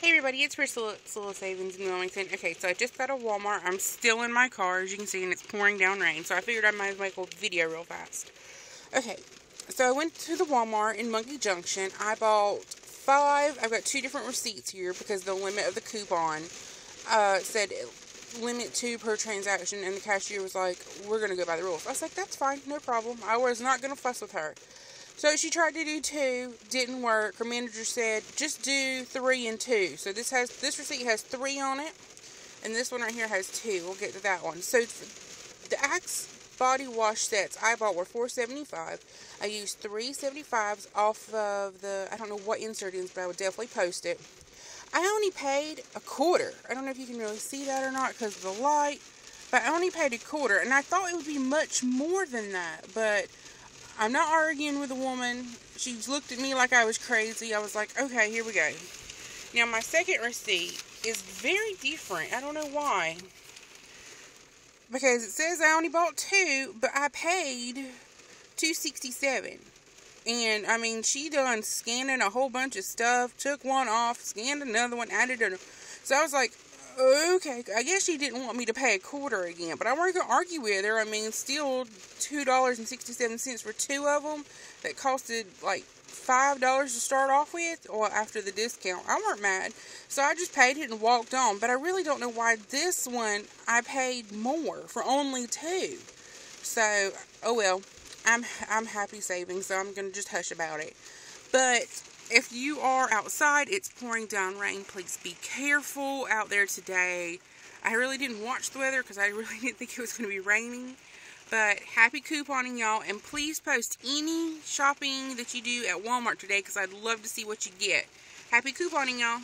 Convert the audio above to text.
Hey everybody, it's Priscilla, Priscilla Savings in Wilmington. Okay, so I just got a Walmart. I'm still in my car, as you can see, and it's pouring down rain. So I figured I might make a video real fast. Okay, so I went to the Walmart in Monkey Junction. I bought five. I've got two different receipts here because the limit of the coupon uh, said limit two per transaction, and the cashier was like, "We're gonna go by the rules." I was like, "That's fine, no problem." I was not gonna fuss with her. So she tried to do two, didn't work. Her manager said, just do three and two. So this has this receipt has three on it, and this one right here has two. We'll get to that one. So the Axe body wash sets I bought were four seventy five. I used three seventy fives off of the I don't know what insert is, but I would definitely post it. I only paid a quarter. I don't know if you can really see that or not because of the light, but I only paid a quarter, and I thought it would be much more than that, but I'm not arguing with a woman. She looked at me like I was crazy. I was like, okay, here we go. Now, my second receipt is very different. I don't know why. Because it says I only bought two, but I paid 267 and I mean, she done scanning a whole bunch of stuff, took one off, scanned another one, added another. So I was like, okay, I guess she didn't want me to pay a quarter again, but I wasn't going to argue with her. I mean, still $2.67 for two of them that costed like $5 to start off with, or after the discount. I weren't mad, so I just paid it and walked on, but I really don't know why this one I paid more for only two. So, oh well, I'm, I'm happy saving, so I'm going to just hush about it. But if you are outside, it's pouring down rain. Please be careful out there today. I really didn't watch the weather because I really didn't think it was going to be raining. But happy couponing, y'all. And please post any shopping that you do at Walmart today because I'd love to see what you get. Happy couponing, y'all.